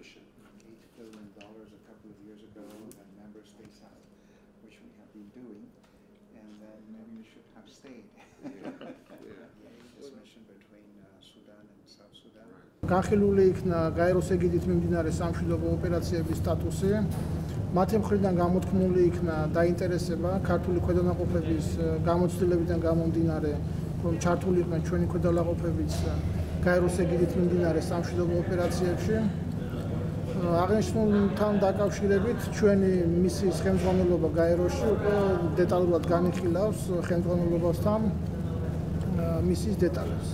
mission. eight billion dollars a couple of years ago that member states have, which we have been doing, and then maybe we should have stayed. This mission between uh, Sudan and South Sudan. განხილული იქნა გაეროს ეგიდით მიმდინარე სამშვიდობო ოპერაციების სტატუსი. მათი მხრიდან გამოთქმული იქნა დაინტერესება ქართული ქვედანაყოფების გამოცდილებიდან გამომდინარე, რომ ჩართულიყვნენ ჩვენი ქვედანაყოფებიც э, გაეროს ეგიდით მიმდინარე სამშვიდობო ოპერაციებში. Э, აღნიშნულთან დაკავშირებით ჩვენი მისიის ხელმძღვანელობა გაეროში უკვე დეტალურად განიხილავს ხელმძღვანელობასთან მისიის დეტალებს.